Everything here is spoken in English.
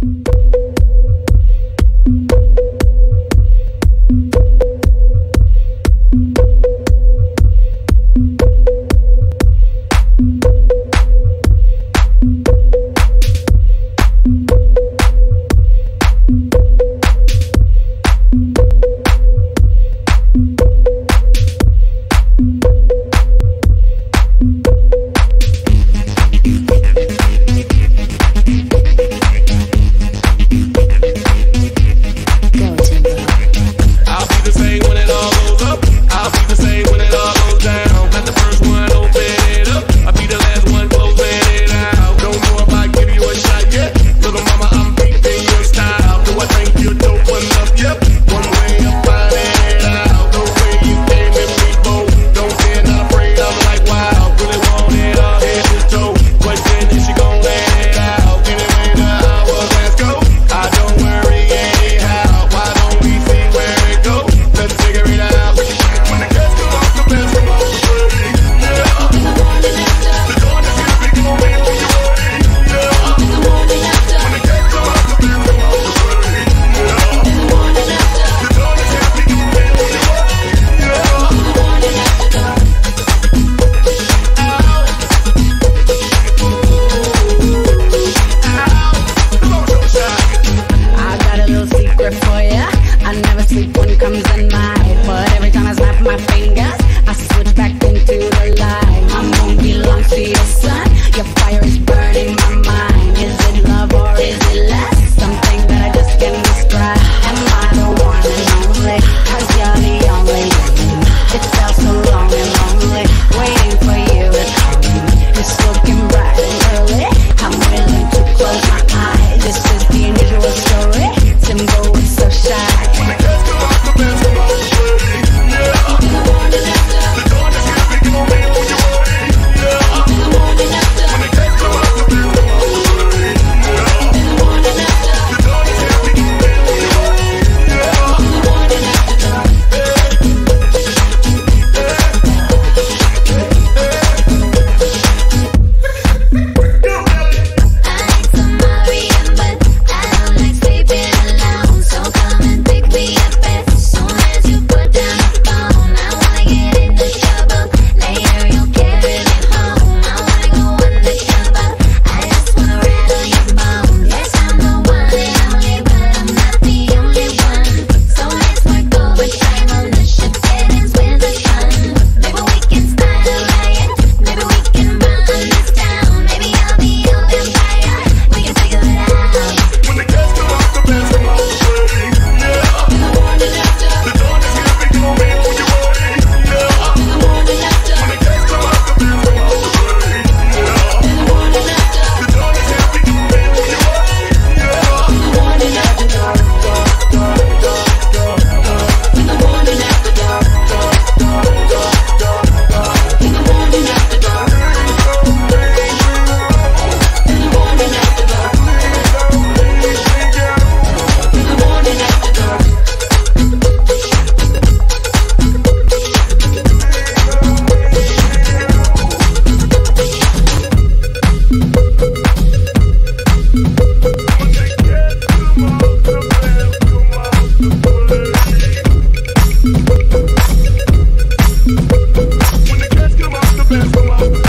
you Boom, boom, boom.